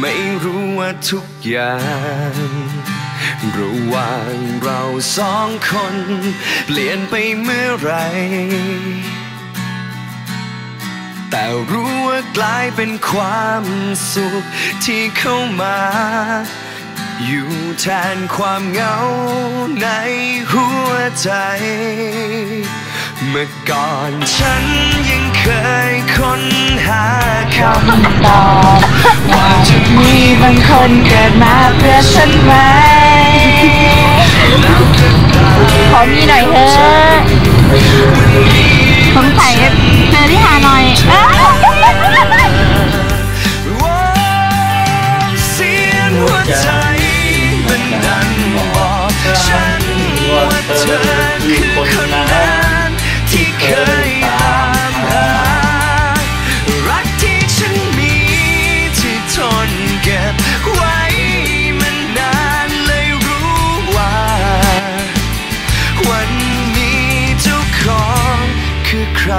ไม่รู้ว่าทุกอย่างระหว่างเราสองคน เปลี่ยนไปเมื่อไร แต่รู้ว่ากลายเป็นความสุขที่เข้ามา อยู่แทนความเหงาในหัวใจ เมื่อก่อนฉันยังเคยค้นหาคำตอบว่าจะมีบางคนเกิดมาเพื่อฉันไหมขอมีหน่อยเถอะสงสัยเจอที่ฮานอยเอ้ยหัวใจมันดังบอกฉันว่าเธอ ใคร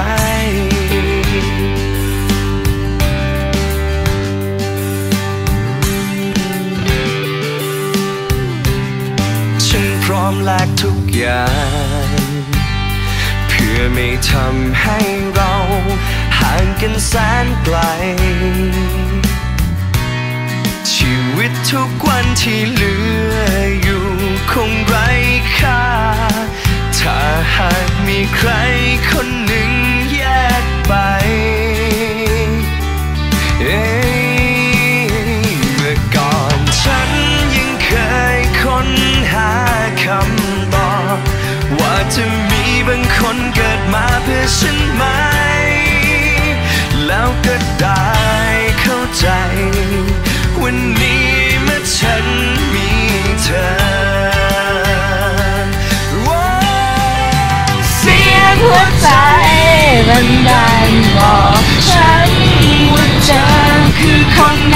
ฉันพร้อมแลกทุกอย่าง เพื่อไม่ทำให้เราห่างกันแสนไกล ชีวิตทุกวันที่เหลืออยู่คงไร้ค่า จะมีบางคนเกิดมาเพื่อฉันไหม แล้วก็ได้เข้าใจ วันนี้เมื่อฉันมีเธอเสียงหัวใจมันดันบอกฉันว่าเธอคือคน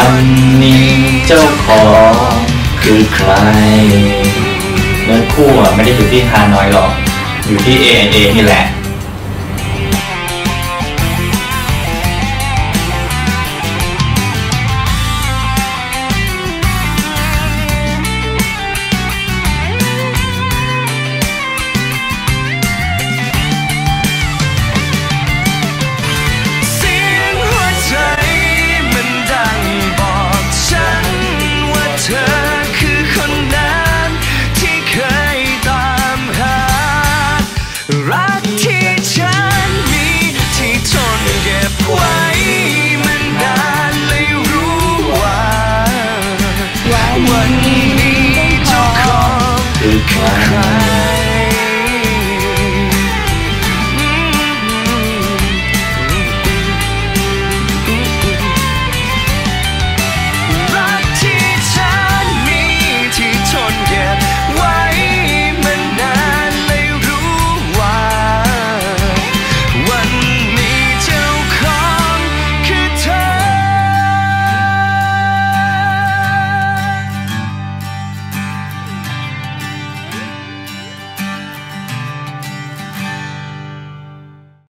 วันนี้เจ้าของคือใครเนื้อคู่อะไม่ได้อยู่ที่ฮานอยหรอก อยู่ที่ A A นี่แหละ วันนี้เจ้าของคือใคร